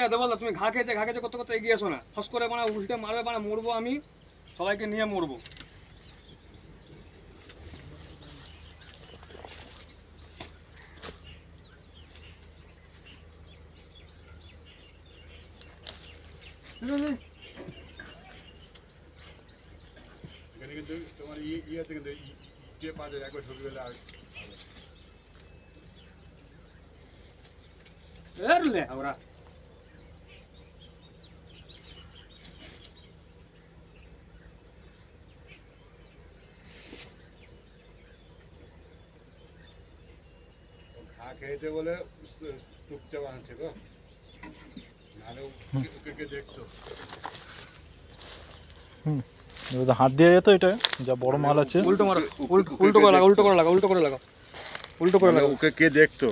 করে দেবো তুমি ঘা খেয়েছে ঘা খেয়েছে কত কত এগিয়ে এসো না। ফস করে মানে উল্টে মারবে মানে মরবো আমি সবাইকে নিয়ে মরবো। তোমার ই- ইয়েতে কিন্তু ই- একবার ঢুকে আর এরলে ওরা। খেয়েছে বলে টুকটাপ আনছে গো। নাহলে ওকে- কে দেখতো? হুম তো হাত দিয়ে যেত এটা যা বড় মাল আছে। উল্টো মারা উল্টো উল্টো করে লাগা উল্টো করে লাগা উল্টো করে লাগা উল্টো করে লাগা ওকে কে দেখতো?